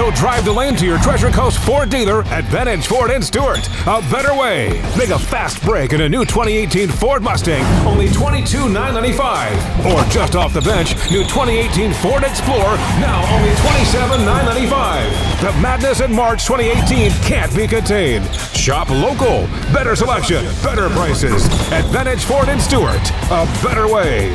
Also, drive the lane to your Treasure Coast Ford dealer Advantage Ford in Stuart. A better way. Make a fast break in a new 2018 Ford Mustang, only $22,995. Or just off the bench, new 2018 Ford Explorer, now only $27,995. The madness in March 2018 can't be contained. Shop local. Better selection, better prices. Advantage Ford in Stuart. A better way.